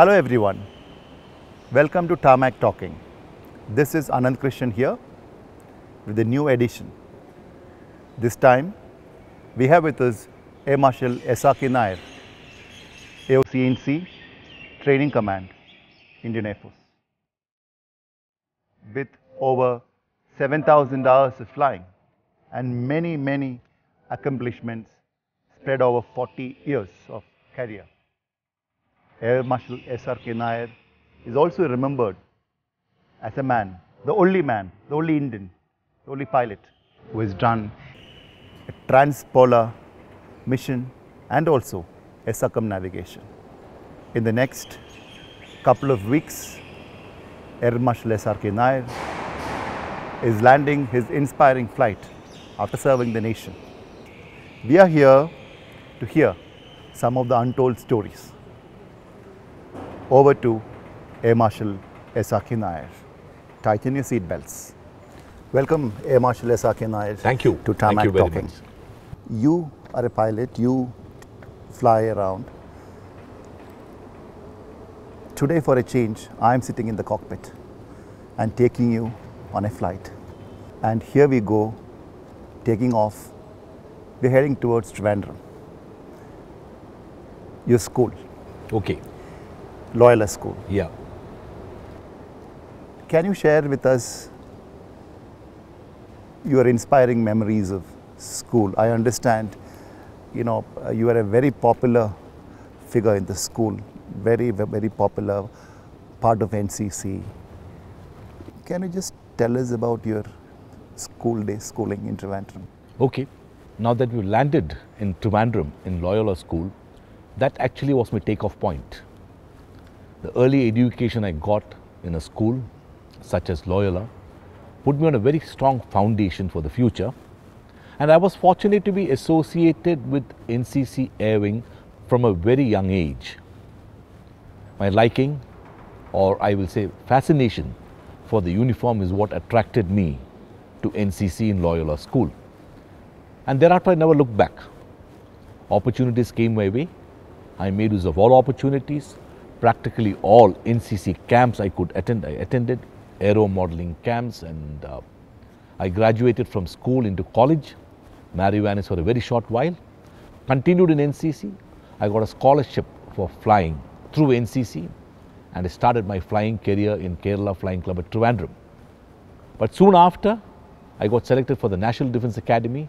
Hello everyone. Welcome to Tarmak Talking. This is Anantha Krishnan here with a new edition. This time we have with us Air Marshal S.R.K. Nair, AOC-in-C Training Command, Indian Air Force. With over 7,000 hours of flying and many, many accomplishments spread over 40 years of career. Air Marshal S.R.K. Nair is also remembered as a man, the only man, the only Indian, the only pilot who has done a transpolar mission and also a circumnavigation. In the next couple of weeks, Air Marshal S.R.K. Nair is landing his inspiring flight after serving the nation. We are here to hear some of the untold stories. Over to Air Marshal S.R.K. Nair. Tighten your seat belts. Welcome, Air Marshal S.R.K. Nair. Thank you. To Thank Tarmak you very Talking. much. You are a pilot, you fly around. Today, for a change, I am sitting in the cockpit and taking you on a flight. And here we go, taking off. We're heading towards Trivandrum. Your school, Okay. Loyola School. Yeah. Can you share with us your inspiring memories of school? I understand, you know, uh, you are a very popular figure in the school, very, very popular part of NCC. Can you just tell us about your school day schooling in Trivandrum? Okay. Now that we landed in Trivandrum in Loyola School, that actually was my takeoff point. The early education I got in a school such as Loyola put me on a very strong foundation for the future. And I was fortunate to be associated with NCC Air Wing from a very young age. My liking, or I will say fascination, for the uniform is what attracted me to NCC in Loyola School. And thereafter, I never looked back. Opportunities came my way. I made use of all opportunities. Practically all NCC camps I could attend, I attended, aero modeling camps, and uh, I graduated from school into college. Mar Ivanios for a very short while. Continued in NCC. I got a scholarship for flying through NCC, and I started my flying career in Kerala Flying Club at Trivandrum. But soon after, I got selected for the National Defence Academy.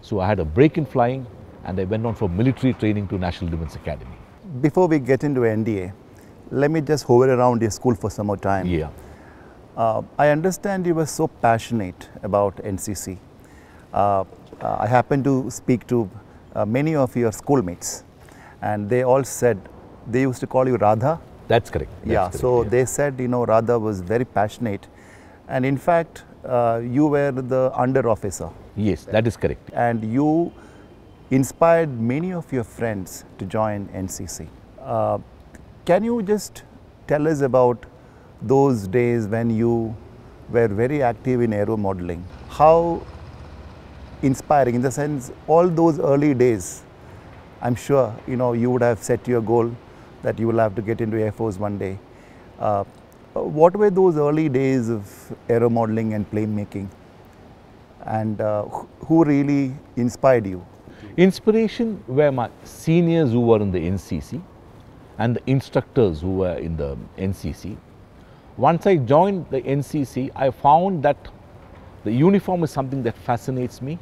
So I had a break in flying and I went on for military training to National Defence Academy. Before we get into NDA, let me just hover around your school for some more time. Yeah. Uh, I understand you were so passionate about NCC. Uh, uh, I happened to speak to uh, many of your schoolmates, and they all said they used to call you Radha. That's correct. That's yeah, correct, so yeah. they said you know Radha was very passionate, and in fact uh, you were the under officer, Yes, that is correct. and you inspired many of your friends to join NCC. Uh, can you just tell us about those days when you were very active in aero modeling? How inspiring in the sense all those early days i'm sure you know you would have set your goal that you will have to get into air force one day uh, what were those early days of aero modeling and plane making and uh, who really inspired you Inspiration were my seniors who were in the NCC and the instructors who were in the NCC. Once I joined the NCC, I found that the uniform is something that fascinates me.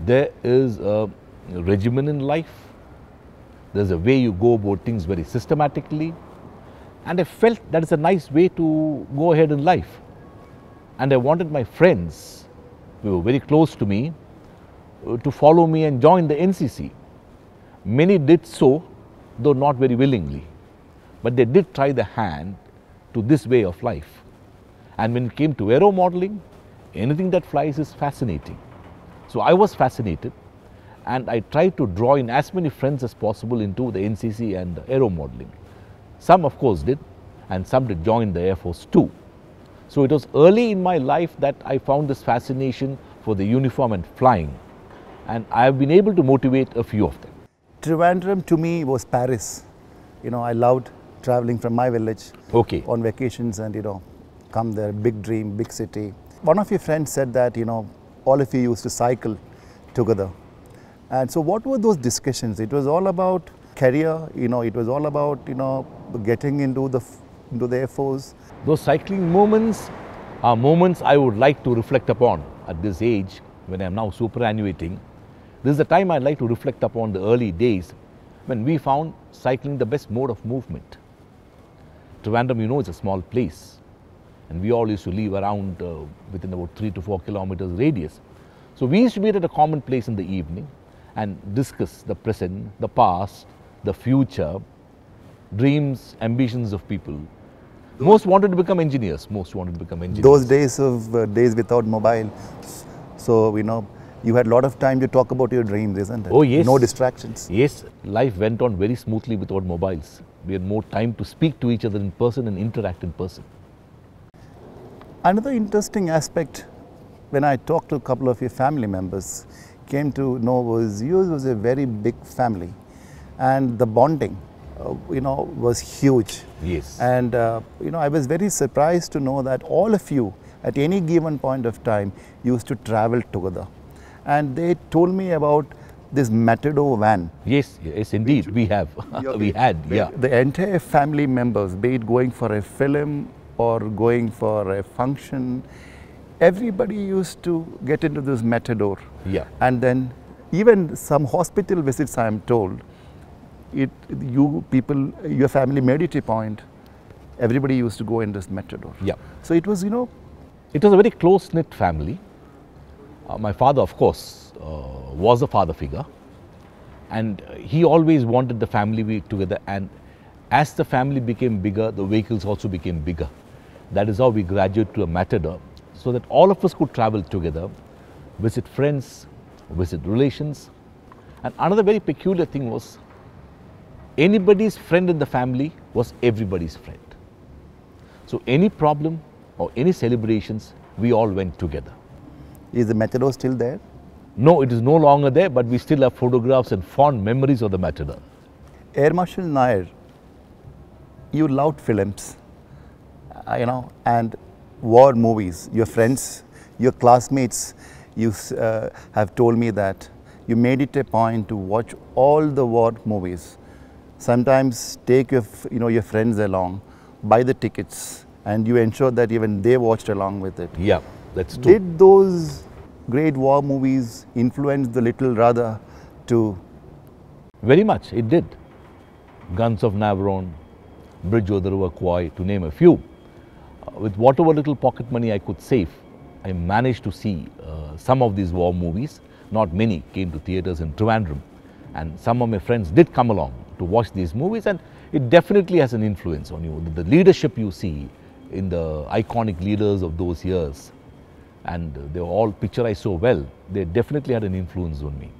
There is a regimen in life. There's a way you go about things very systematically. And I felt that is a nice way to go ahead in life. And I wanted my friends, who were very close to me, Uh, to follow me and join the NCC. Many did so, though not very willingly. But they did try the hand to this way of life. And when it came to aero modeling, anything that flies is fascinating. So I was fascinated and I tried to draw in as many friends as possible into the NCC and aero modeling. Some, of course, did, and some did join the Air Force too. So it was early in my life that I found this fascination for the uniform and flying, and I have been able to motivate a few of them. Trivandrum to me was Paris. You know, I loved traveling from my village Okay. on vacations and you know come there big dream big city one of your friends said that you know all of you used to cycle together and so what were those discussions it was all about career you know it was all about you know getting into the into the air force Those cycling moments are moments I would like to reflect upon at this age when I am now superannuating. This is the time I'd like to reflect upon the early days when we found cycling the best mode of movement. Trivandrum, you know, is a small place and we all used to live around uh, within about three to four kilometers radius. So we used to meet at a common place in the evening and discuss the present, the past, the future, dreams, ambitions of people. Most wanted to become engineers. Most wanted to become engineers. those days of uh, days without mobile so you know you had a lot of time to talk about your dreams isn't it Oh, yes. no distractions Yes, life went on very smoothly without mobiles. We had more time to speak to each other in person and interact in person. Another interesting aspect when I talked to a couple of your family members came to know was yours was a very big family and the bonding uh, you know was huge Yes. and uh, you know I was very surprised to know that all of you at any given point of time used to travel together and they told me about this Matador van yes, yes, indeed, we have. we had, yeah. The entire family members, be it going for a film or going for a function, everybody used to get into this matador. Yeah. And then even some hospital visits, I am told, it you people, your family made it a point. Everybody used to go in this matador. Yeah. So it was, you know, It was a very close knit family. Uh, my father, of course, uh, was a father figure, and he always wanted the family be together. And as the family became bigger, the vehicles also became bigger. That is how we graduated to a matador, so that all of us could travel together, visit friends, visit relations. And another very peculiar thing was anybody's friend in the family was everybody's friend. So any problem or any celebrations, we all went together. Is the matador still there? No, it is no longer there, but we still have photographs and fond memories of the matador. Air Marshal Nair, you loved films, uh, you know, and war movies. Your friends, your classmates, you uh, have told me that you made it a point to watch all the war movies. Sometimes take your, you know, your friends along, buy the tickets, and you ensure that even they watched along with it. Yeah, that's true. Did those great war movies influence the little Radha to Very much, it did. Guns of Navarone, Bridge over the River Kwai, to name a few. Uh, with whatever little pocket money I could save, I managed to see uh, some of these war movies. Not many came to theatres in Trivandrum. And some of my friends did come along to watch these movies, and it definitely has an influence on you. The, the leadership you see in the iconic leaders of those years, and they were all picturized so well, they definitely had an influence on me.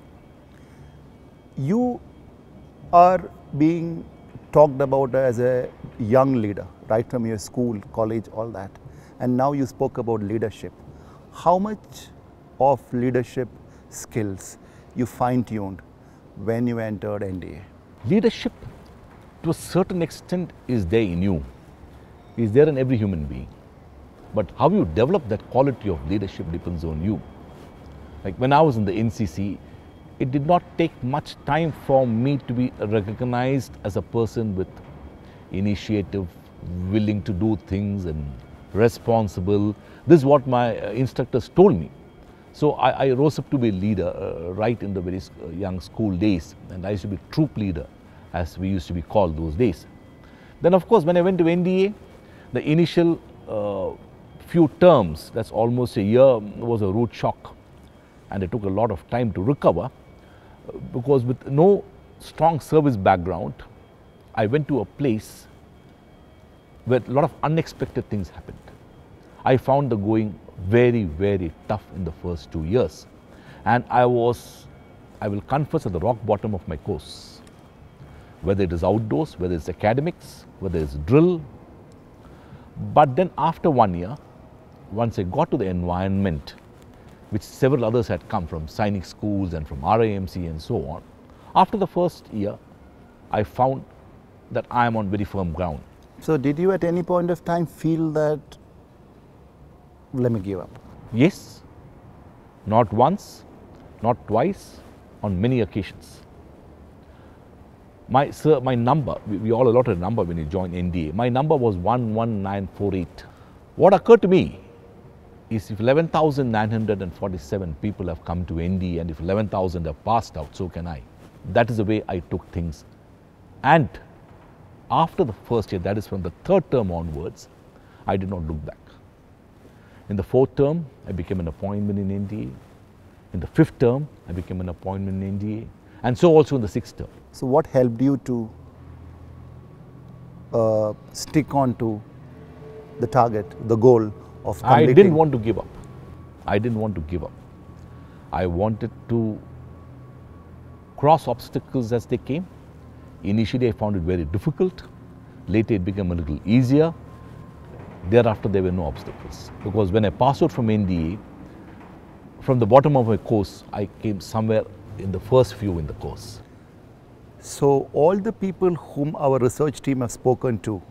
you are being talked about as a young leader, right from your school, college, all that. And now you spoke about leadership. How much of leadership skills you fine tuned when you entered NDA? leadership to a certain extent is there in you is there in every human being but how you develop that quality of leadership depends on you. Like when i was in the ncc it did not take much time for me to be recognized as a person with initiative willing to do things and responsible. This is what my uh, instructors told me. So I, I rose up to be a leader uh, right in the very uh, young school days, and I used to be troop leader, as we used to be called those days. Then, of course, when I went to NDA, the initial uh, few terms, that's almost a year, was a rude shock, and it took a lot of time to recover, because with no strong service background, I went to a place where a lot of unexpected things happened. I found the going very, very tough in the first two years. And I was, I will confess, at the rock bottom of my course. Whether it is outdoors, whether it's academics, whether it's drill. But then after one year, once I got to the environment, which several others had come from Sainik schools and from RIMC and so on, after the first year, I found that I am on very firm ground. So, did you at any point of time feel that, let me give up? Yes, not once, not twice, on many occasions. My, sir, my number, we, we all allotted a number when you join NDA. My number was 11948. What occurred to me is if 11,947 people have come to NDA and if 11,000 have passed out, so can I. That is the way I took things. And after the first year, that is from the third term onwards, I did not look back. In the fourth term, I became an appointment in NDA. In the fifth term, I became an appointment in NDA. And so also in the sixth term. So, what helped you to uh, stick on to the target, the goal of I didn't want to give up. I didn't want to give up. I wanted to cross obstacles as they came. Initially, I found it very difficult. Later, it became a little easier. Thereafter, there were no obstacles. Because when I passed out from NDA, from the bottom of my course, I came somewhere in the first few in the course. So, all the people whom our research team have spoken to,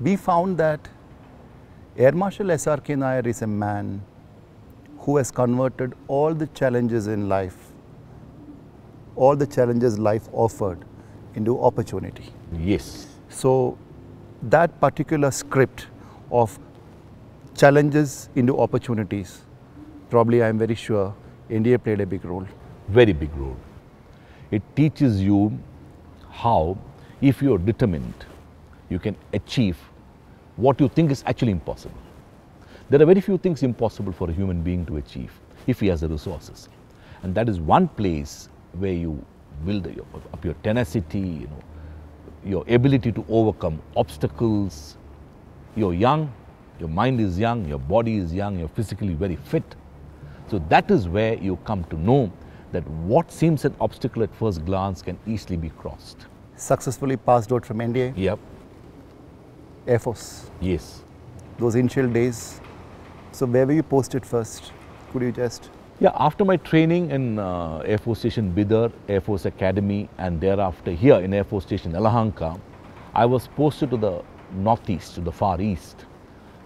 we found that Air Marshal SRK Nair is a man who has converted all the challenges in life, all the challenges life offered, into opportunity. Yes. So, that particular script of challenges into opportunities, probably I am very sure NDA played a big role. very big role. It teaches you how, if you are determined, you can achieve what you think is actually impossible. There are very few things impossible for a human being to achieve if he has the resources. And that is one place where you build your, up your tenacity, you know, your ability to overcome obstacles. You're young, your mind is young, your body is young, you're physically very fit. So that is where you come to know that what seems an obstacle at first glance can easily be crossed. Successfully passed out from NDA, Yep. Air Force, Yes. those initial days. So, where were you posted first? Could you just? Yeah, after my training in uh, Air Force Station Bidar, Air Force Academy, and thereafter here in Air Force Station Yelahanka, I was posted to the northeast, to the far east.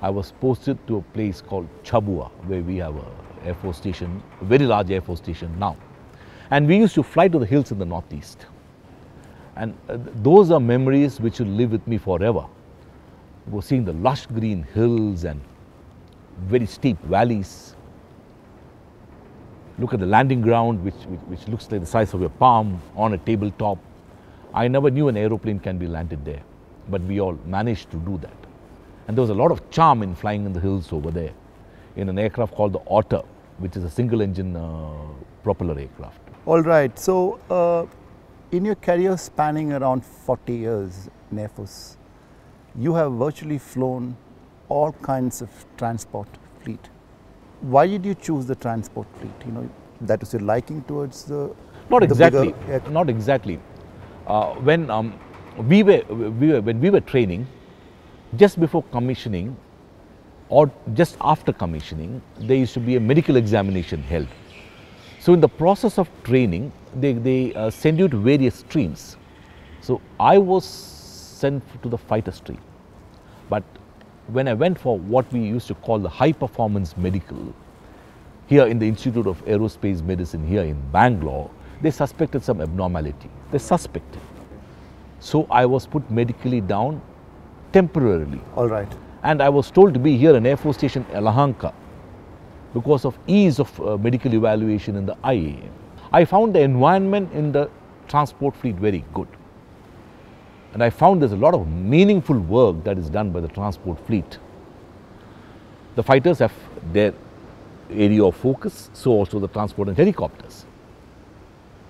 I was posted to a place called Chabua, where we have a Air Force station, a very large Air Force station now. And we used to fly to the hills in the northeast. And uh, those are memories which will live with me forever. Was seeing the lush green hills and very steep valleys, look at the landing ground, which, which, which looks like the size of your palm on a tabletop. I never knew an aeroplane can be landed there, but we all managed to do that. And there was a lot of charm in flying in the hills over there in an aircraft called the Otter, which is a single engine uh, propeller aircraft. All right. So, uh, in your career spanning around 40 years in you have virtually flown all kinds of transport fleet. Why did you choose the transport fleet? You know, that was your liking towards the Not the exactly. Not exactly. Uh, when um, we were, we were when we were training, just before commissioning, or just after commissioning, there used to be a medical examination held. So in the process of training, they they uh, send you to various streams. So I was sent to the fighter stream, but when I went for what we used to call the high performance medical, here in the Institute of Aerospace Medicine here in Bangalore, they suspected some abnormality. They suspected. So I was put medically down temporarily. All right. And I was told to be here in Air Force Station Yelahanka because of ease of uh, medical evaluation in the IAM. I found the environment in the transport fleet very good. And I found there's a lot of meaningful work that is done by the transport fleet. The fighters have their area of focus, so also the transport and helicopters.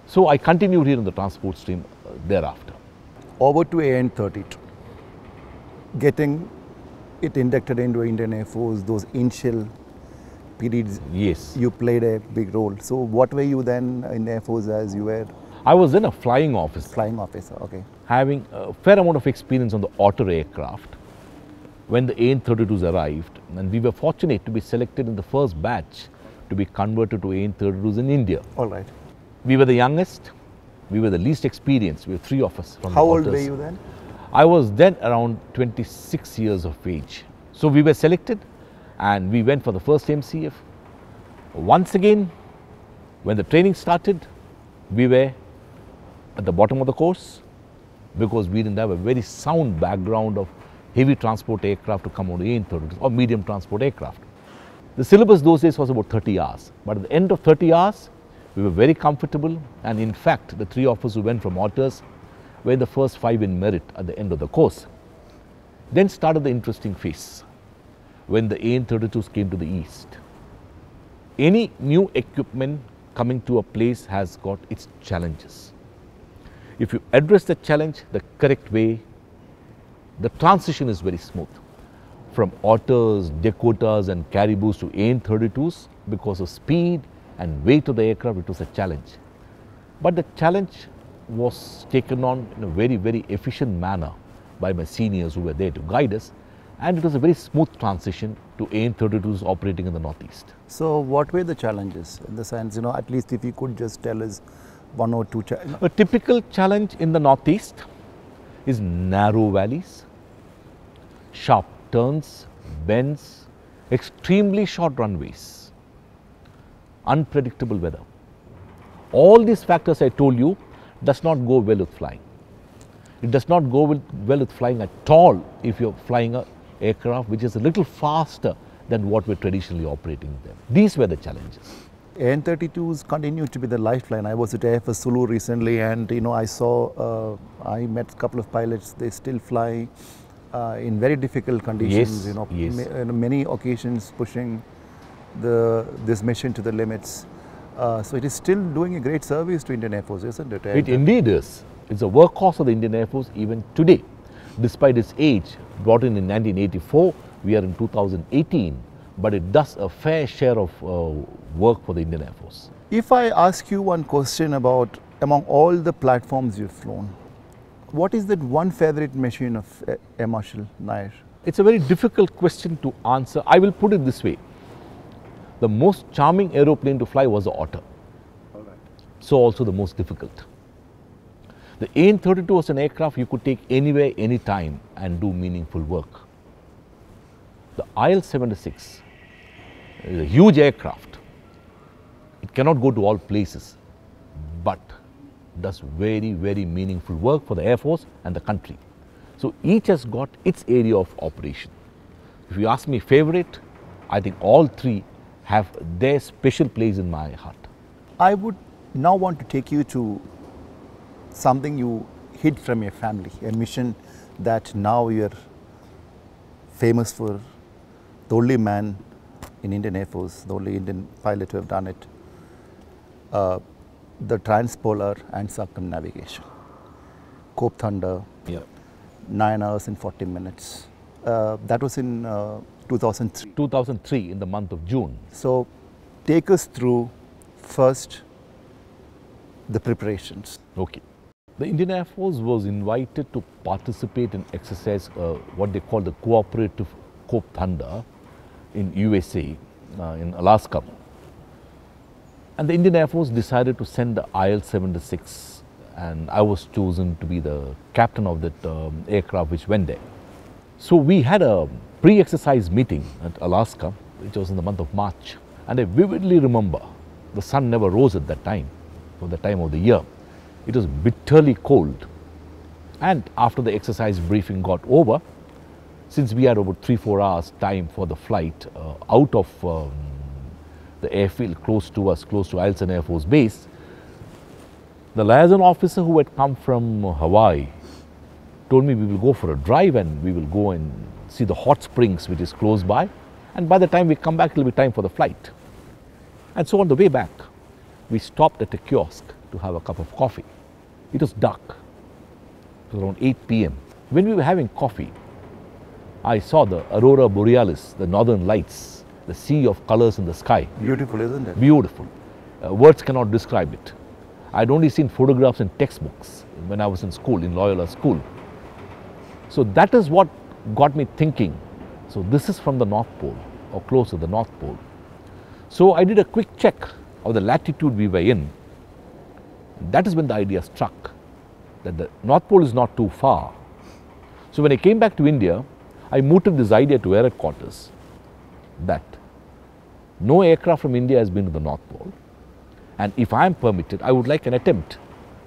So I continued here in the transport stream uh, thereafter. Over to AN 32. Getting it inducted into Indian Air Force, those initial periods, Yes. you played a big role. So, what were you then in Air Force as you were I was then a flying officer. flying officer? Okay. Having a fair amount of experience on the Otter aircraft when the AN-32s arrived and we were fortunate to be selected in the first batch to be converted to AN-32s in India. All right. We were the youngest We were the least experienced. We were three of us from How old were you then? I was then around 26 years of age. So we were selected and we went for the first MCF. Once again, when the training started, we were at the bottom of the course because we didn't have a very sound background of heavy transport aircraft to come on AN 32 or medium transport aircraft. The syllabus those days was about 30 hours, but at the end of 30 hours, we were very comfortable and in fact, the three of us who went from Otters were the first five in merit at the end of the course. Then started the interesting phase when the AN 32s came to the east. Any new equipment coming to a place has got its challenges. If you address the challenge the correct way, the transition is very smooth. From otters, Dakotas, and caribous to AN 32s, because of speed and weight of the aircraft, it was a challenge. But the challenge was taken on in a very, very efficient manner by my seniors who were there to guide us, and it was a very smooth transition to AN 32s operating in the Northeast. So, what were the challenges in the sense, you know, at least if you could just tell us one or two? A typical challenge in the Northeast is narrow valleys, sharp turns, bends, extremely short runways, unpredictable weather. All these factors I told you does not go well with flying. It does not go well with flying at all if you're flying an aircraft which is a little faster than what we're traditionally operating them. These were the challenges. AN32s continue to be the lifeline. I was at AFS Sulur recently, and you know I saw, uh, I met a couple of pilots. They still fly uh, in very difficult conditions. Yes, you know, yes. ma- many occasions pushing the this mission to the limits. Uh, so it is still doing a great service to Indian Air Force, isn't it? It indeed is. It's a workhorse of the Indian Air Force even today. Despite its age, brought in in 1984, we are in 2018, but it does a fair share of uh, work for the Indian Air Force. If I ask you one question about among all the platforms you've flown, what is that one favorite machine of uh, Air Marshal Nair? It's a very difficult question to answer. I will put it this way. The most charming aeroplane to fly was the Otter. So also the most difficult. The AN-32 was an aircraft you could take anywhere, anytime and do meaningful work. The IL-76 is a huge aircraft. It cannot go to all places, but does very, very meaningful work for the Air Force and the country. So each has got its area of operation. If you ask me favorite, I think all three have their special place in my heart. I would now want to take you to something you hid from your family, a mission that now you're famous for, the only man in Indian Air Force, the only Indian pilot to have done it, uh, the transpolar and circumnavigation. Cope Thunder, Yeah. 9 hours and 40 minutes. Uh, that was in uh, 2003. 2003 in the month of June. So, take us through first the preparations. Okay. The Indian Air Force was invited to participate in exercise, uh, what they call the Cooperative Cope Thunder in USA, uh, in Alaska. And the Indian Air Force decided to send the IL-76 and I was chosen to be the captain of that um, aircraft which went there. So we had a pre-exercise meeting at Alaska, which was in the month of March. And I vividly remember the sun never rose at that time, for the time of the year. It was bitterly cold. And after the exercise briefing got over, since we had about three, four hours time for the flight uh, out of um, the airfield close to us, close to Eielson Air Force Base, the liaison officer who had come from Hawaii told me we will go for a drive and we will go and see the hot springs which is close by and by the time we come back it will be time for the flight. And so on the way back we stopped at a kiosk to have a cup of coffee. It was dark. It was around 8 p.m. When we were having coffee, I saw the aurora borealis, the northern lights, the sea of colors in the sky. Beautiful, isn't it? Beautiful. Uh, words cannot describe it. I'd only seen photographs in textbooks when I was in school, in Loyola School. So that is what got me thinking. So this is from the North Pole or close to the North Pole. So I did a quick check of the latitude we were in. That is when the idea struck that the North Pole is not too far. So when I came back to India, I mooted this idea to air headquarters that no aircraft from India has been to the North Pole. And if I am permitted, I would like an attempt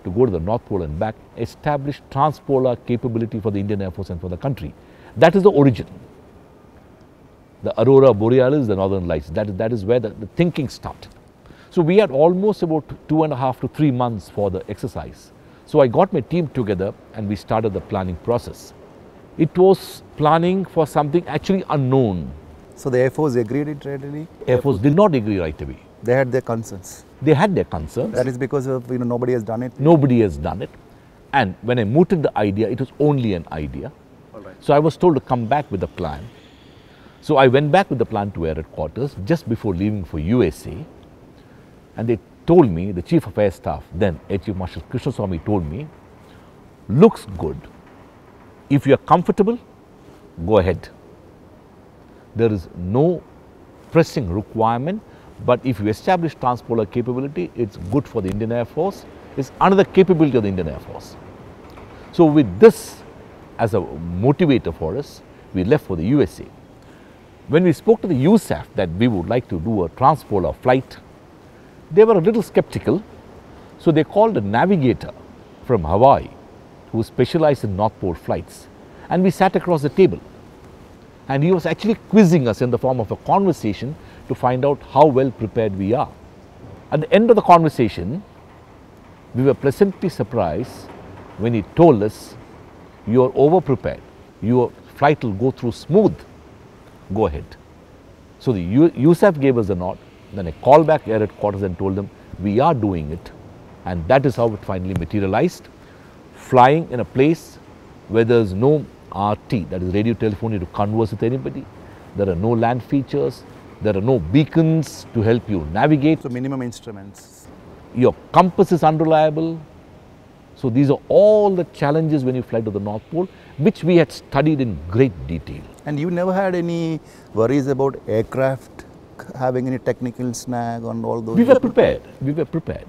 to go to the North Pole and back, establish transpolar capability for the Indian Air Force and for the country. That is the origin. The Aurora Borealis, the Northern Lights, that is, that is where the, the thinking started. So we had almost about two and a half to three months for the exercise. So I got my team together and we started the planning process. It was planning for something actually unknown. So the Air Force agreed it readily. Air Force did not agree right away. They had their concerns. They had their concerns. That is because of you know nobody has done it. Nobody has done it. And when I mooted the idea, it was only an idea. All right. So I was told to come back with a plan. So I went back with the plan to air headquarters just before leaving for USA. And they told me, the Chief of Air Staff, then Air Chief Marshal Krishnaswamy told me, looks good. If you are comfortable, go ahead. There is no pressing requirement, but if you establish transpolar capability, it's good for the Indian Air Force. It's another capability of the Indian Air Force. So with this as a motivator for us, we left for the USA. When we spoke to the USAF that we would like to do a transpolar flight, they were a little skeptical. So they called a navigator from Hawaii who specialized in North Pole flights. And we sat across the table. And he was actually quizzing us in the form of a conversation to find out how well prepared we are. At the end of the conversation, we were pleasantly surprised when he told us, You are over prepared. Your flight will go through smooth. Go ahead. So the USAF gave us a nod. Then I called back air headquarters and told them, We are doing it. And that is how it finally materialized. Flying in a place where there is no RT, that is radio telephony to converse with anybody. There are no land features. There are no beacons to help you navigate. So minimum instruments. Your compass is unreliable. So these are all the challenges when you fly to the North Pole, which we had studied in great detail. And you never had any worries about aircraft having any technical snag on all those? We were prepared. We were prepared.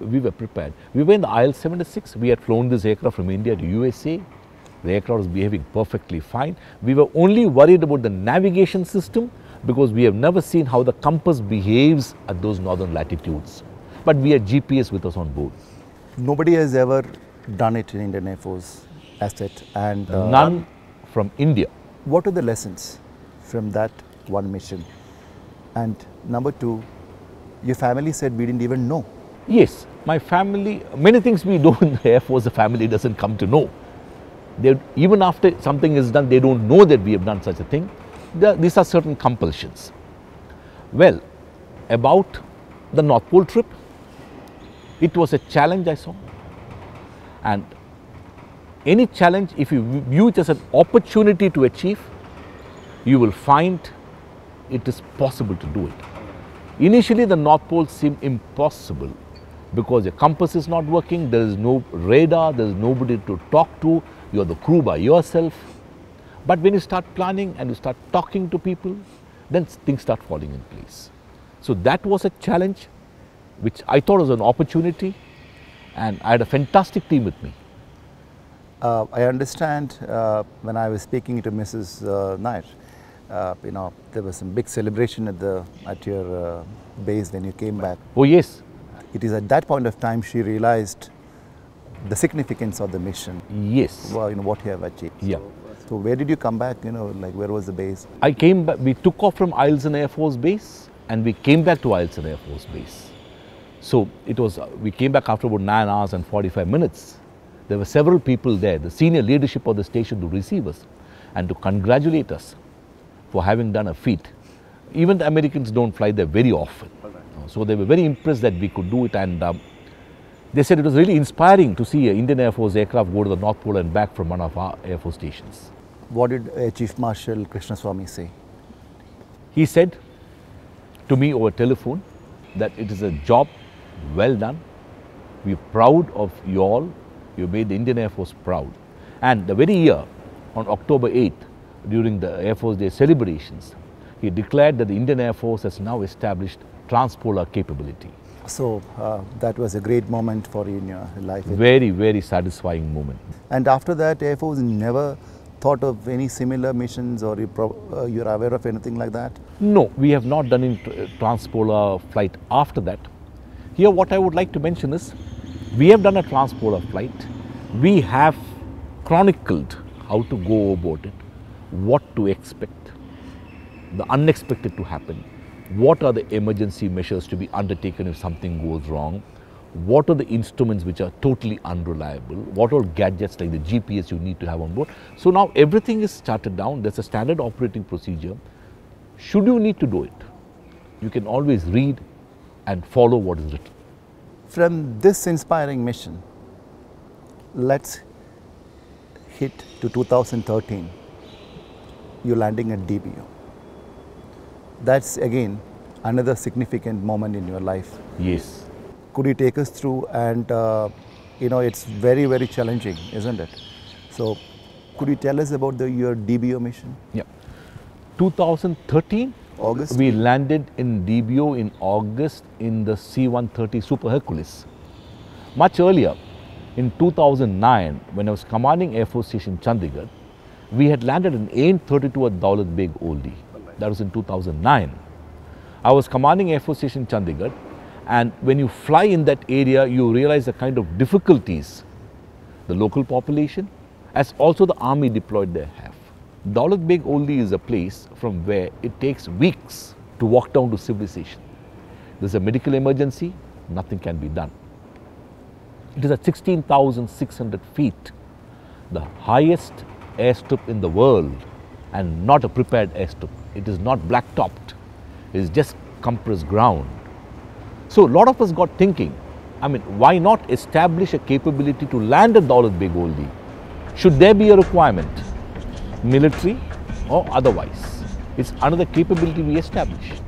We were prepared. We were in the IL-76. We had flown this aircraft from India to USA. The aircraft was behaving perfectly fine. We were only worried about the navigation system because we have never seen how the compass behaves at those northern latitudes. But we had GPS with us on board. Nobody has ever done it in Indian Air Force asset. And uh, None from India. What are the lessons from that one mission? And number two, your family said we didn't even know. Yes, my family, many things we do in the Air Force, the family doesn't come to know. They, even after something is done, they don't know that we have done such a thing. These are certain compulsions. Well, about the North Pole trip, it was a challenge I saw. And any challenge, if you view it as an opportunity to achieve, you will find it is possible to do it. Initially, the North Pole seemed impossible because your compass is not working, there is no radar, there is nobody to talk to, you are the crew by yourself. But when you start planning and you start talking to people, then things start falling in place. So that was a challenge which I thought was an opportunity, and I had a fantastic team with me. Uh, I understand uh, when I was speaking to Mrs. Uh, Nair, uh, you know, there was some big celebration at the at your uh, base when you came back. Oh, yes, It is at that point of time she realized the significance of the mission. yes. Well, you know what you have achieved. Yeah. So where did you come back? You know, like where was the base? I came back, we took off from Eielson Air Force Base and we came back to Eielson Air Force Base. So it was, uh, we came back after about 9 hours and 45 minutes. There were several people there, the senior leadership of the station to receive us and to congratulate us for having done a feat. Even the Americans don't fly there very often. So they were very impressed that we could do it and um, they said it was really inspiring to see an Indian Air Force aircraft go to the North Pole and back from one of our Air Force stations. What did uh, Chief Marshal Krishnaswamy say? He said to me over telephone that it is a job well done. We're proud of you all. You made the Indian Air Force proud. And the very year, on October 8th, during the Air Force Day celebrations, he declared that the Indian Air Force has now established transpolar capability. So uh, that was a great moment for you in your life. Very, very satisfying moment. And after that, Air Force never thought of any similar missions or you uh, you're aware of anything like that? No, we have not done a transpolar flight after that. Here, what I would like to mention is we have done a transpolar flight. We have chronicled how to go about it, what to expect, the unexpected to happen, what are the emergency measures to be undertaken if something goes wrong, what are the instruments which are totally unreliable, what are gadgets like the GPS you need to have on board. So now everything is started down, there's a standard operating procedure. Should you need to do it, you can always read and follow what is written. From this inspiring mission, let's hit to 2013. You're landing at DBO. That's again another significant moment in your life. Yes. Could you take us through? And uh, you know, it's very, very challenging, isn't it? So, could you tell us about the your DBO mission? Yeah. 2013, August. we landed in DBO in August in the C-130 Super Hercules. Much earlier, in 2009, when I was commanding Air Force Station Chandigarh, we had landed an AN-32 at Daulat Beg Oldie. That was in 2009. I was commanding Air Force Station Chandigarh, and when you fly in that area, you realize the kind of difficulties the local population, as also the army deployed there have. Daulat Beg Oldie is a place from where it takes weeks to walk down to civilization. There's a medical emergency, nothing can be done. It is at 16,600 feet, the highest airstrip in the world and not a prepared airstrip. It is not black topped, it is just compressed ground. So, a lot of us got thinking, I mean, why not establish a capability to land at Daulat Beg Oldie? Should there be a requirement, military or otherwise? It's another capability we established.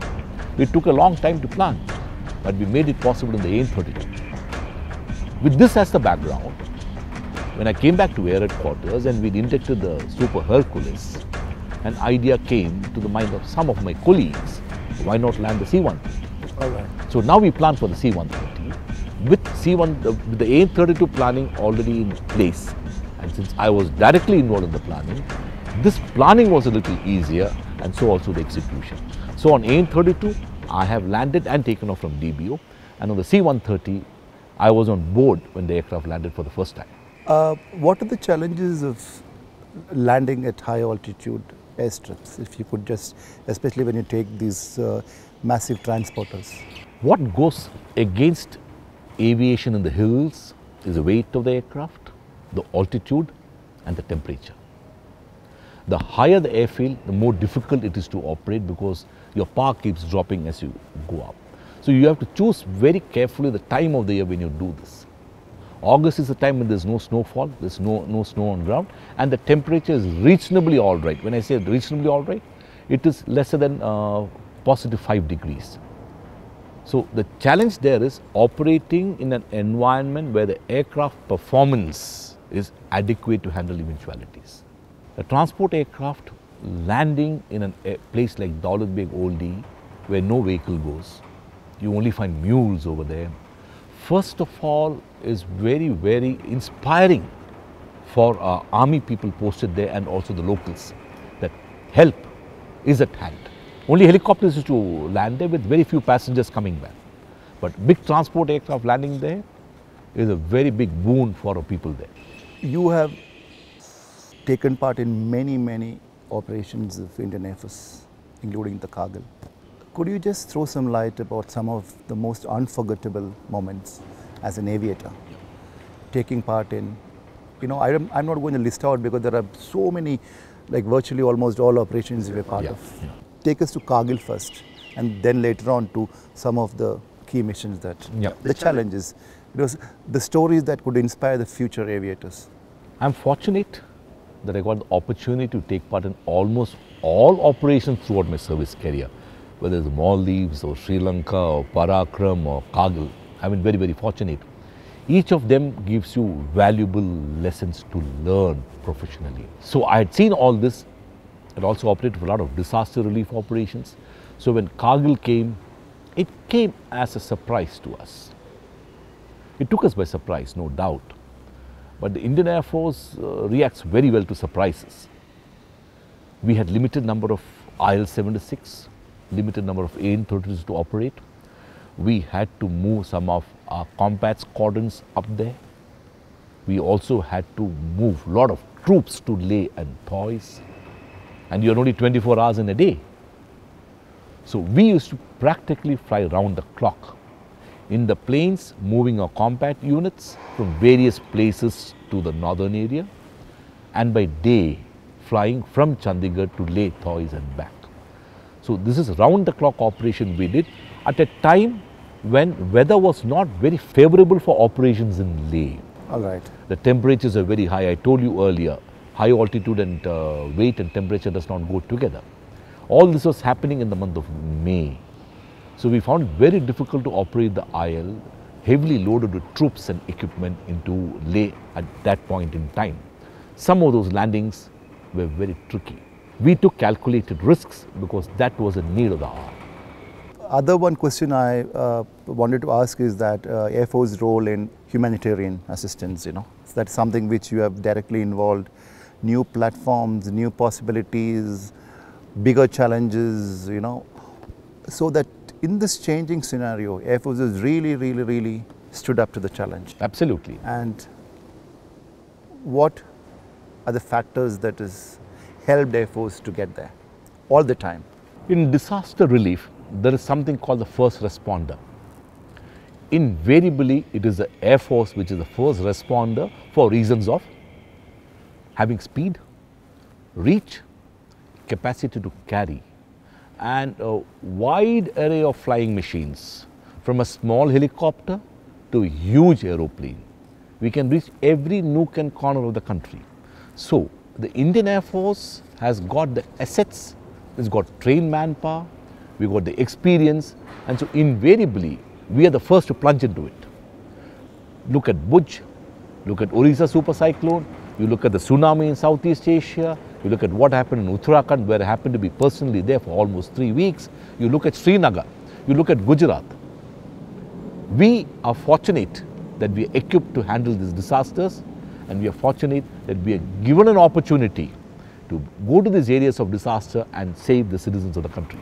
It took a long time to plan, but we made it possible in the AN-32. With this as the background, when I came back to air headquarters and we inducted the Super Hercules, an idea came to the mind of some of my colleagues. Why not land the C-130? All right. So now we plan for the C-130 with C1 uh, with the AN-32 planning already in place. And since I was directly involved in the planning, this planning was a little easier and so also the execution. So on AN-32, I have landed and taken off from DBO and on the C-130, I was on board when the aircraft landed for the first time. Uh, what are the challenges of landing at high altitude airstrips? If you could just, especially when you take these uh, massive transporters. What goes against aviation in the hills is the weight of the aircraft, the altitude and the temperature. The higher the airfield, the more difficult it is to operate because your power keeps dropping as you go up. So you have to choose very carefully the time of the year when you do this. August is the time when there's no snowfall, there's no, no snow on ground, and the temperature is reasonably all right. When I say reasonably all right, it is lesser than uh, positive 5 degrees. So the challenge there is operating in an environment where the aircraft performance is adequate to handle eventualities. A transport aircraft landing in a place like Daulat Beg Oldie, where no vehicle goes, you only find mules over there. First of all, is very, very inspiring for our army people posted there and also the locals that help is at hand. Only helicopters used to land there with very few passengers coming back. But big transport aircraft landing there is a very big boon for our people there. You have taken part in many, many operations of Indian Air Force, including the Kargil. Could you just throw some light about some of the most unforgettable moments as an aviator, taking part in, you know, I am, I'm not going to list out because there are so many, like virtually almost all operations you were part Yeah, of. yeah. Take us to Kargil first, and then later on to some of the key missions that, Yeah. the challenges, it was the stories that could inspire the future aviators. I'm fortunate that I got the opportunity to take part in almost all operations throughout my service career, whether it's Maldives or Sri Lanka or Parakram or Kargil. I mean, very, very fortunate. Each of them gives you valuable lessons to learn professionally. So I had seen all this and also operated for a lot of disaster relief operations. So when Kargil came, it came as a surprise to us. It took us by surprise, no doubt. But the Indian Air Force uh, reacts very well to surprises. We had limited number of IL-76, limited number of AN-32s to operate. We had to move some of our combat squadrons up there. We also had to move a lot of troops to Leh and Thoise. And you're only 24 hours in a day. So we used to practically fly round the clock in the planes, moving our combat units from various places to the northern area, and by day flying from Chandigarh to Leh, Thoise and back. So this is round the clock operation we did at a time when weather was not very favorable for operations in Leh. All right. The temperatures are very high. I told you earlier, high altitude and uh, weight and temperature does not go together. All this was happening in the month of May. So we found it very difficult to operate the IL, heavily loaded with troops and equipment into Leh at that point in time. Some of those landings were very tricky. We took calculated risks because that was a need of the hour. Other one question I uh, wanted to ask is that uh, Air Force role in humanitarian assistance, you know, so that's something which you have directly involved, new platforms, new possibilities, bigger challenges, you know, so that in this changing scenario, Air Force has really, really, really stood up to the challenge. Absolutely. And what are the factors that has helped Air Force to get there all the time? In disaster relief, there is something called the first responder. Invariably, it is the Air Force which is the first responder for reasons of having speed, reach, capacity to carry, and a wide array of flying machines from a small helicopter to a huge aeroplane. We can reach every nook and corner of the country. So, the Indian Air Force has got the assets, it's got trained manpower, we got the experience, and so invariably we are the first to plunge into it. Look at Bhuj, look at Orissa super cyclone, you look at the tsunami in Southeast Asia, you look at what happened in Uttarakhand, where I happened to be personally there for almost three weeks. You look at Srinagar, you look at Gujarat. We are fortunate that we are equipped to handle these disasters, and we are fortunate that we are given an opportunity to go to these areas of disaster and save the citizens of the country.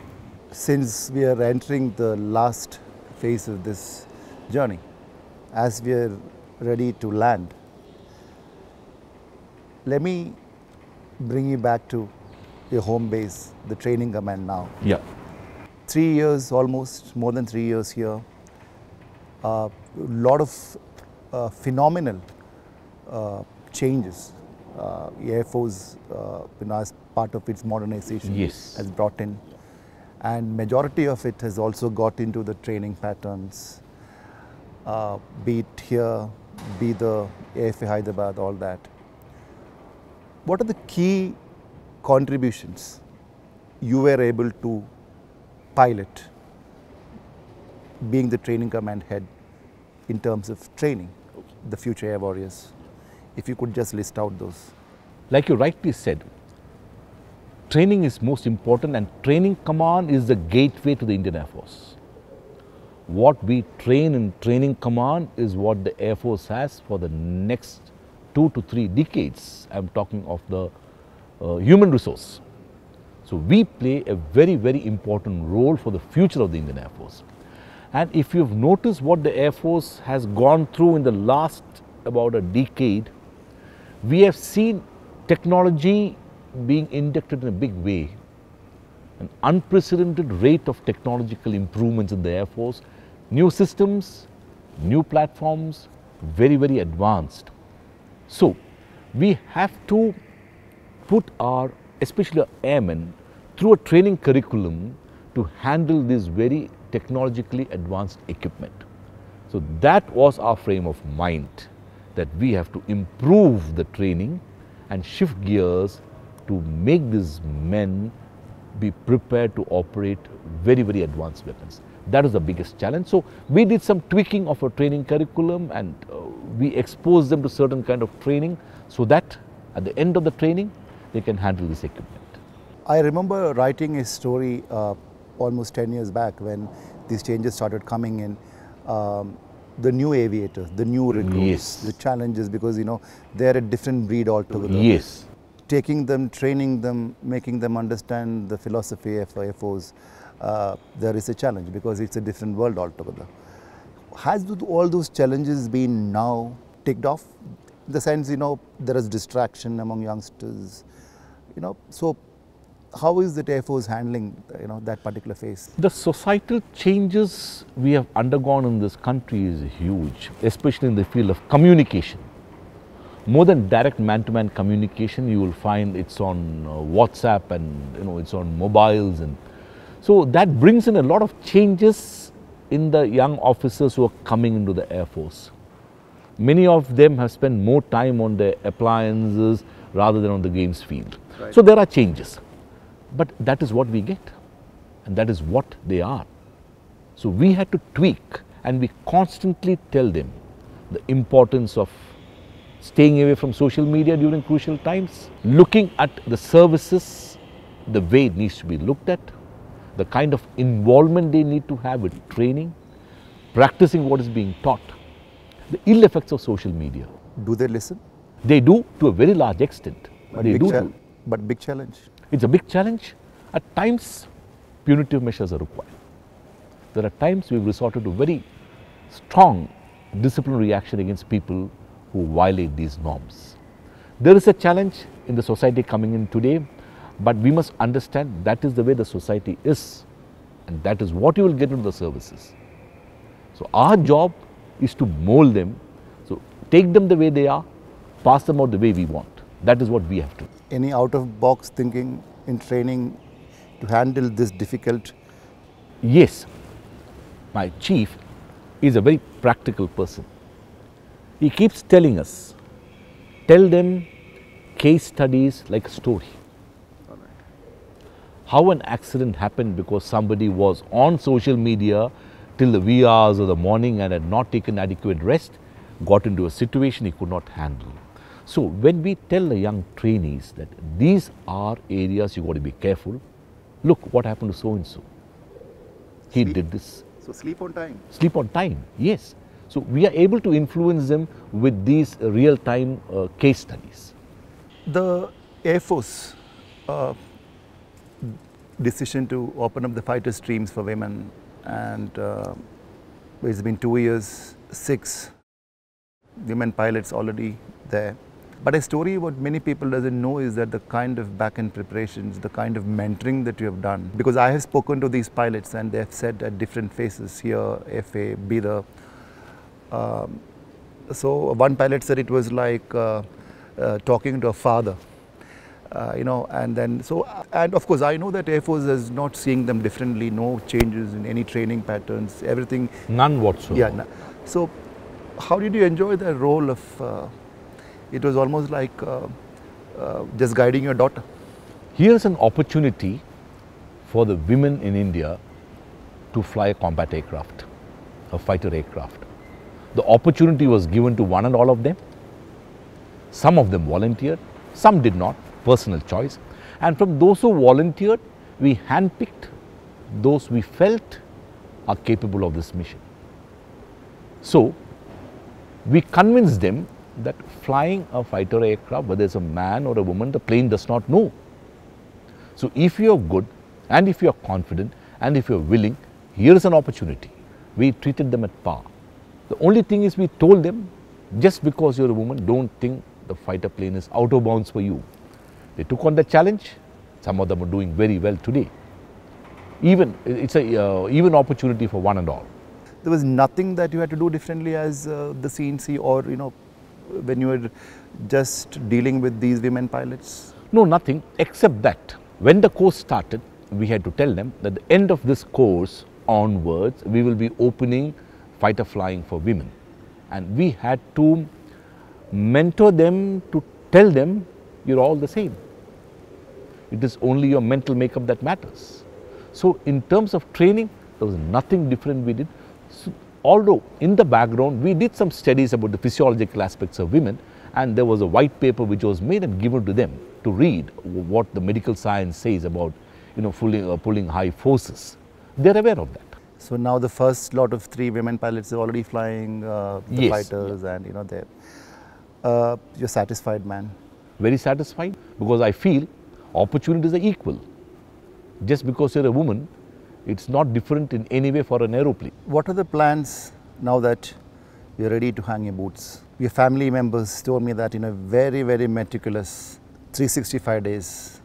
Since we are entering the last phase of this journey, as we are ready to land, let me bring you back to your home base, the training command now. Yeah. Three years, almost more than three years here. A uh, lot of uh, phenomenal changes. Uh, Air Force, uh, you know, as part of its modernization, Yes. has brought in, and majority of it has also got into the training patterns. Uh, be it here, be the AFA Hyderabad, all that. What are the key contributions you were able to pilot being the training command head in terms of training the future air warriors? If you could just list out those. Like you rightly said, training is most important and training command is the gateway to the Indian Air Force. What we train in training command is what the Air Force has for the next two to three decades. I'm talking of the uh, human resource. So we play a very, very important role for the future of the Indian Air Force. And if you've noticed what the Air Force has gone through in the last about a decade, we have seen technology being inducted in a big way. An unprecedented rate of technological improvements in the Air Force, new systems, new platforms, very, very advanced. So, we have to put our, especially our airmen, through a training curriculum to handle this very technologically advanced equipment. So, that was our frame of mind that we have to improve the training and shift gears to make these men be prepared to operate very, very advanced weapons. That is the biggest challenge. So we did some tweaking of our training curriculum and uh, we exposed them to certain kind of training so that at the end of the training, they can handle this equipment. I remember writing a story uh, almost 10 years back when these changes started coming in, um, the new aviators, the new recruits, Yes. the challenges because you know they're a different breed altogether. Yes. Taking them, training them, making them understand the philosophy of FOs, uh, there is a challenge because it's a different world altogether. Has all those challenges been now ticked off? In the sense, you know, there is distraction among youngsters, you know, so how is the FOs handling, you know, that particular phase? The societal changes we have undergone in this country is huge, especially in the field of communication. More than direct man-to-man communication, you will find it's on uh, WhatsApp and you know it's on mobiles, and so that brings in a lot of changes in the young officers who are coming into the Air Force. Many of them have spent more time on their appliances rather than on the games field. Right. So there are changes, but that is what we get, and that is what they are. So we had to tweak and we constantly tell them the importance of staying away from social media during crucial times, looking at the services the way it needs to be looked at, the kind of involvement they need to have with training, practicing what is being taught, the ill effects of social media. Do they listen? They do to a very large extent. But they do. chal- do. but big challenge. It's a big challenge. At times, punitive measures are required. There are times we've resorted to very strong disciplinary action against people who violate these norms. There is a challenge in the society coming in today, but we must understand that is the way the society is, and that is what you will get into the services. So, our job is to mold them, so take them the way they are, pass them out the way we want. That is what we have to. Any out of box thinking in training to handle this difficult Yes, my chief is a very practical person. He keeps telling us, tell them case studies like a story. How an accident happened because somebody was on social media till the wee hours of the morning and had not taken adequate rest, got into a situation he could not handle. So when we tell the young trainees that these are areas you got to be careful, look what happened to so and so. He Sleep. did this. so sleep on time Sleep on time, yes. So we are able to influence them with these real time uh, case studies. the air force uh, decision to open up the fighter streams for women and uh, it's been two years six women pilots already there but a story what many people doesn't know is that the kind of back end preparations the kind of mentoring that you have done because i have spoken to these pilots and they have said at different phases here fa bida um, so one pilot said it was like uh, uh, talking to a father uh, you know and then so and of course i know that air force is not seeing them differently no changes in any training patterns everything None whatsoever. yeah so how did you enjoy the role of uh, it was almost like uh, uh, just guiding your daughter Here's an opportunity for the women in India to fly a combat aircraft, a fighter aircraft. The opportunity was given to one and all of them. Some of them volunteered, some did not, personal choice. And from those who volunteered, we handpicked those we felt are capable of this mission. So, we convinced them that flying a fighter aircraft, whether it's a man or a woman, the plane does not know. So, if you are good and if you are confident and if you are willing, here is an opportunity. We treated them at par. The only thing is, we told them just because you're a woman, don't think the fighter plane is out of bounds for you. They took on the challenge. Some of them are doing very well today. Even it's a uh, even opportunity for one and all. there was nothing that you had to do differently as uh, the cnc or you know when you were just dealing with these women pilots No, nothing except that when the course started, we had to tell them that the end of this course onwards, we will be opening fighter flying for women. And we had to mentor them to tell them you're all the same. It is only your mental makeup that matters. So, in terms of training, there was nothing different we did. So, although in the background, we did some studies about the physiological aspects of women, and there was a white paper which was made and given to them to read what the medical science says about, you know, pulling, uh, pulling high forces. They're aware of that. So now the first lot of three women pilots are already flying uh, the Yes, fighters, and you know they're. Uh, you're satisfied, man. Very satisfied because I feel opportunities are equal. Just because you're a woman, it's not different in any way for an aeroplane. What are the plans now that you're ready to hang your boots? Your family members told me that in a very, very meticulous 365 days,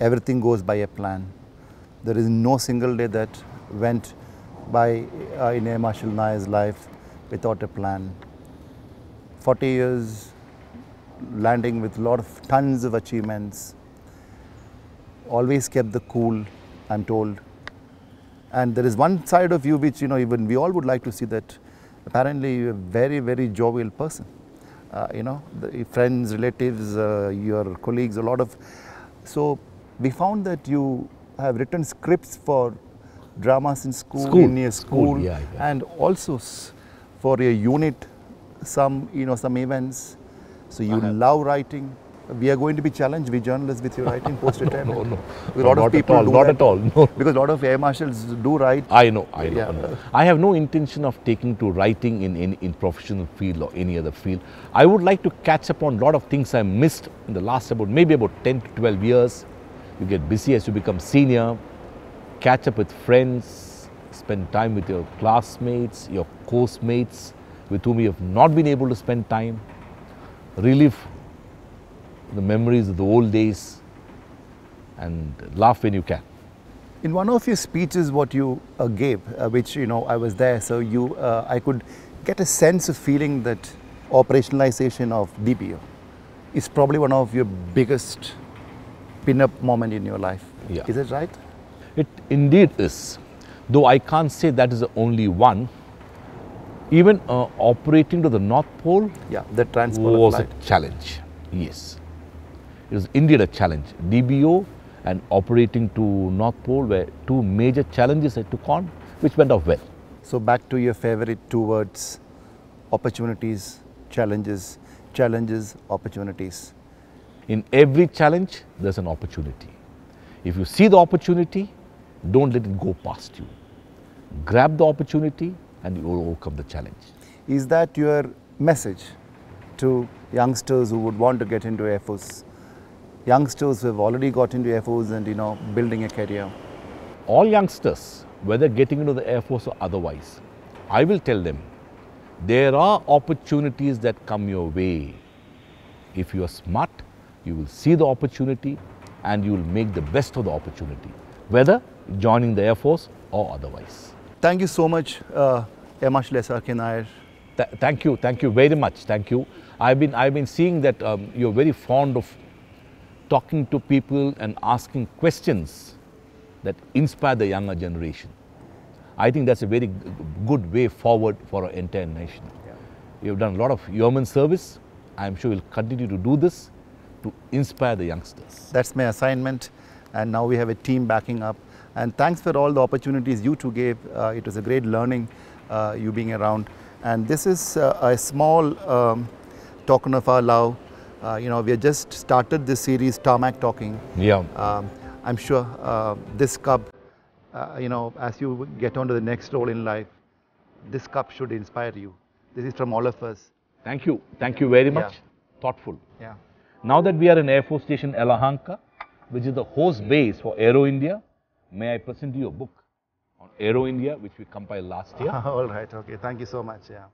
everything goes by a plan. There is no single day that went by uh, in Air Marshal Nair's life without a plan. 40 years landing with a lot of tons of achievements, always kept the cool, I'm told. And there is one side of you which, you know, even we all would like to see that apparently you're a very, very jovial person. Uh, you know, the friends, relatives, uh, your colleagues, a lot of. So we found that you have written scripts for dramas in school, School, in your school, school, yeah, yeah. and also for your unit, some, you know, some events. So you love writing. We are going to be challenged, we journalists, with your writing post-retirement. No, no, A lot not of people at all, do not that. at all. No. Because a lot of air marshals do write. I know, I know. Yeah. I know. I have no intention of taking to writing in, in, in professional field or any other field. I would like to catch up on a lot of things I missed in the last about maybe about 10 to 12 years. You get busy as you become senior, catch up with friends, spend time with your classmates, your course mates with whom you have not been able to spend time, relive the memories of the old days and laugh when you can. In one of your speeches, what you uh, gave, uh, which you know I was there, so you, uh, I could get a sense of feeling that operationalization of DBO is probably one of your biggest pin-up moment in your life. Yeah. Is it right? It indeed is. Though I can't say that is the only one. Even uh, operating to the North Pole Yeah, the transport was a challenge. Yes. It was indeed a challenge. DBO and operating to North Pole were two major challenges I took on, which went off well. So back to your favorite two words: opportunities, challenges, challenges, opportunities. In every challenge, there's an opportunity. If you see the opportunity, don't let it go past you. Grab the opportunity and you will overcome the challenge. Is that your message to youngsters who would want to get into Air Force? Youngsters who have already got into Air Force and you know building a career. all youngsters, whether getting into the Air Force or otherwise, I will tell them there are opportunities that come your way. If you are smart, you will see the opportunity and you will make the best of the opportunity, whether joining the Air Force or otherwise. Thank you so much, uh, Air Marshal SRK Nair. Th- thank you, thank you very much. Thank you. I've been, I've been seeing that um, you're very fond of talking to people and asking questions that inspire the younger generation. I think that's a very good way forward for our entire nation. You've done a lot of yeoman service. I'm sure you'll continue to do this to inspire the youngsters. That's my assignment, and now we have a team backing up. And thanks for all the opportunities you two gave. Uh, it was a great learning, uh, you being around. And this is uh, a small um, token of our love. Uh, you know, we have just started this series, Tarmak Talking. Yeah. Um, I'm sure uh, this cup, uh, you know, as you get on to the next role in life, this cup should inspire you. This is from all of us. Thank you. Thank you very Yeah. much. Thoughtful. Yeah. Now that we are in Air Force Station Yelahanka, which is the host base for Aero India, may I present you a book on Aero India, which we compiled last year. all right. Okay. Thank you so much. Yeah.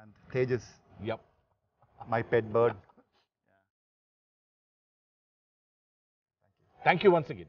And Tejas, yep. My pet bird. Thank you once again.